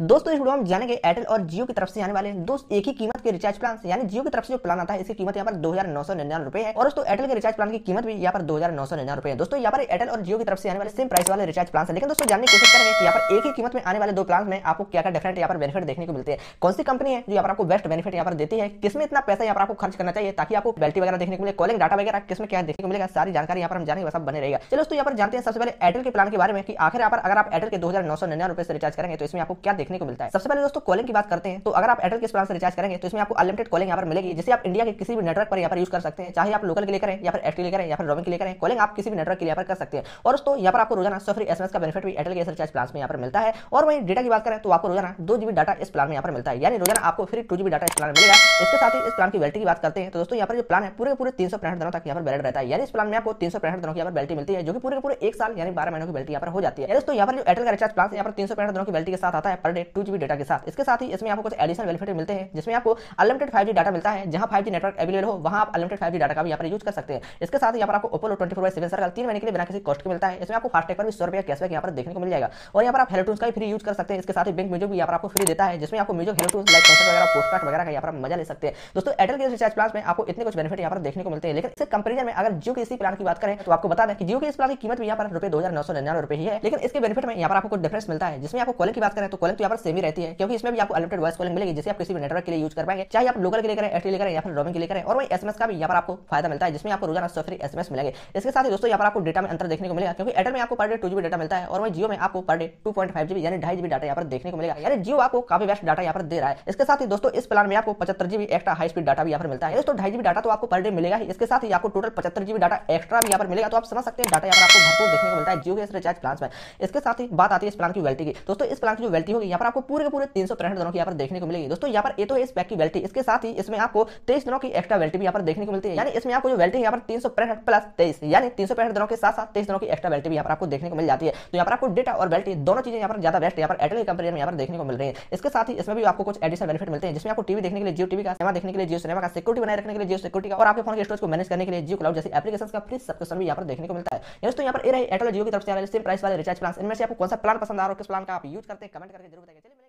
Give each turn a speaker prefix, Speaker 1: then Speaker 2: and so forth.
Speaker 1: दोस्तों इस वीडियो में जानेंगे एयरटेल और जियो की तरफ़ से आने वाले दोस्त एक ही कीमत के रिचार्ज प्लान यानी जियो की तरफ़ से जो प्लान आता है इसकी कीमत यहाँ पर दो हज़ार नौ सौ निन्यानवे रुपए है और दोस्तों एयरटेल के रिचार्ज प्लान की कीमत भी यहाँ पर दो हज़ार नौ सौ निन्यानवे रुपए है दोस्तों यहाँ पर एयरटेल और जियो की तरफ़ से आने वाले सेम प्राइस वाले रिचार्ज प्लान है लेकिन दोस्तों जानने की कोशिश करेंगे कि यहाँ पर एक ही कीमत में आने वाले दो प्लान में आपको क्या क्या डिफरेंट यहाँ पर बेनिफिट देखने को मिलते हैं कौन सी कंपनी है जो यहाँ पर आपको बेस्ट बेनिफिट यहाँ पर देती है किसमें इतना पैसा यहाँ पर आपको खर्च करना चाहिए ताकि आपको बैल्टी वगैरह देखने को मिले कॉलिंग डाटा वगैरह किसमें क्या देखने को मिलेगा सारी जानकारी यहाँ पर हम जानेंगे सब बने रहेगा चलो दोस्तों यहाँ पर जानते हैं सबसे पहले एयरटेल के प्लान के बारे में आखिर यहाँ पर अगर आप एयरटेल के दो हज़ार नौ सौ निन्यानवे से रिचार्ज करेंगे तो इसमें आपको क्या देखने को मिलता है सबसे पहले दोस्तों कॉलिंग की बात करते हैं तो अगर आप एयरटेल के प्लान से रिचार्ज करेंगे तो इसमें आपको अनलिमिटेड कॉलिंग यहाँ पर मिलेगी जिसे आप इंडिया के किसी भी नेटवर्क पर यहाँ पर यूज़ कर सकते हैं चाहे आप लोकल के लिए करें या फिर एयरटेल के लिए करें या फिर रोमिंग के लिए करें कॉलिंग आप किसी भी नेटवर्क के लिए कर सकते हैं और दोस्तों यहाँ पर आपको रोज़ाना सौ फ्री एसएमएस का बेनिफिट भी एयरटेल के रिचार्ज प्लान में यहाँ पर मिलता है और वहीं डेटा की बात करें तो आपको रोज़ाना दो जीबी डाटा इस प्लान में यहाँ पर मिलता है यानी रोज़ाना आपको फ्री टू जीबी डाटा इस प्लान मिलेगा इसके साथ ही इस प्लान की वैलिटी की बात करते हैं तो दोस्तों यहाँ पर जो प्लान है पूरे पूरे तीन सौ दिनों तक यहाँ पर वैलिड रहता है यानी इस प्लान में आपको तीन सौ दिनों की यहाँ पर वैलिटी मिलती है जो कि पूरे पूरे एक साल यानी बारह महीनों की वैलिटी यहाँ पर हो जाती है दोस्तों यहाँ पर जो एयरटेल का रिचार्ज प्लान यहाँ पर तीन सौ दिनों की वैलिटी के साथ आता है पर डे टू जीबी डाटा के साथ इसके साथ ही इसमें आपको कुछ एडिशनल बेनिफिट मिलते हैं जिसमें आपको अनलिमिटेड फाइव डाटा मिलता है जहाँ फाइव नेटवर्क अवेलेबल हो वहाँ आप अनलिमिटेड फाइव डाटा का भी यहाँ पर यूज़ कर सकते हैं इसके साथ यहाँ पर आपको Oppo twenty four seven circle तीन महीने के लिए बिना किसी कॉस्ट के मिलता है इसमें आपको फास्टैग पर भी सौ रुपया कैशबैक यहाँ पर देखने को मिल जाएगा और यहाँ पर आप हेलोटून्स का भी फ्री यूज़ कर सकते हैं इसके साथ ही बैंक म्यूज़िक भी यहाँ पर आपको फ्री देता है जिसमें आपको म्यूज़िक हेलोटून्स लाइक कॉन्सर्ट वगैरह पोस्टकार्ड वगैरह का यहाँ पर मज़ा ले सकते हैं दोस्तों एयरटेल के रिचार्ज प्लान में आपको इतने कुछ बेनिफिट यहाँ पर देखने को मिलते हैं लेकिन इससे कंपेरिजन में अगर जियो के इसी प्लान की बात करें तो आपको बता दें कि जियो के इस प्लान की कीमत भी यहाँ पर रुपए दो हज़ार नौ सौ निन्यानवे रुपये ही है लेकिन इसके बेनिफिट में यहाँ पर आपको कुछ डिफरेंस मिलता है जिसमें आपको कॉलिंग की बात करें तो कॉलिंग तो यहाँ पर सेम ही रहती है, क्योंकि इसमें भी आपको अनलिमिटेड वॉइस कॉलिंग मिलेगी, जिसे आप किसी भी नेटवर्क के लिए यूज़ कर पाएँगे। चाहे आप लोकल के लिए करें एयरटेल करें, या फिर रोमिंग के लिए करें, और वही एसएमएस का भी यहाँ पर आपको फ़ायदा मिलता है, जिसमें आपको रोज़ाना सौ फ्री एसएमएस मिलेंगे। इसके साथ ही दोस्तों, यहाँ पर आपको डेटा में अंतर देखने को मिलेगा, क्योंकि एयरटेल में आपको per day to GB data मिलता है, और वही जियो में आपको per day two point five GB यानी ढाई जीबी डाटा यहाँ पर देखने को मिलेगा। यानी जियो आपको काफ़ी बेस्ट डाटा यहाँ पर दे रहा है। इसके साथ ही दोस्तों, इस प्लान में आपको पचहत्तर GB extra high speed data भी यहाँ पर मिलता है। दोस्तों, ढाई जीबी डाटा तो आपको पर डे मिलेगा ही। इसके साथ ही आपको टोटल पचहत्तर जीबी डाटा एक्स्ट्रा भी यहाँ पर मिलेगा तो आप समझ सकते हैं डाटा यहाँ पर आपको भरपूर देखने को मिलता है जियो के इस रिचार्ज प्लान में। इसके साथ ही बात आती है इस प्लान की वैलिटी की। दोस्तों, इस प्लान की जो वैलिटी होगी पर आपको पूरे के पूरे तीन सौ दिनों की यहाँ पर देखने को मिलेगी दोस्तों यहाँ पर ये तो इस पैक की वैलिटी इसके साथ ही इसमें आपको तेईस दिनों की एक्स्ट्रा वैलिटी भी यहाँ पर देखने को मिलती है यानी इसमें आपको जो वैलिटी यहाँ पर तीन सौ प्लस तेईस यानी तीन सौ दिनों के साथ साथ तेईस दिनों की एक्स्ट्रा वैलिटी भी यहाँ पर आपको देखने को मिल जाती है तो यहाँ पर आपको डेटा और वैलिटी दोनों चीज़ें यहाँ पर ज़्यादा बेस्ट यहाँ पर एयरटेल कंपनी में यहाँ पर देखने को मिल रही है इसके साथ ही इसमें भी आपको कुछ एडिशनल बेनिफिट मिलते हैं जिसमें आपको टीवी देखने के लिए जियो टीवी का सिनेमा देखने के लिए जियो सिनेमा का सिक्योरिटी बनाए रखने के लिए जियो सिक्योरिटी का और आपके फ़ोन के स्टोरेज को मैनेज करने के लिए जियो क्लाउड जैसी एप्लीकेशन का फ्री सब्सक्रिप्शन भी यहाँ पर देखने को मिलता है दोस्तों यहाँ पर एयरटेल जियो की तरफ़ से सेम प्राइस वाले रिचार्ज प्लान इनमें से आपको कौन सा प्लान पसंद आ रहा है किस प्लान का आप यूज़ करते हैं कमेंट करके ज़रूर 여러분에게 들리면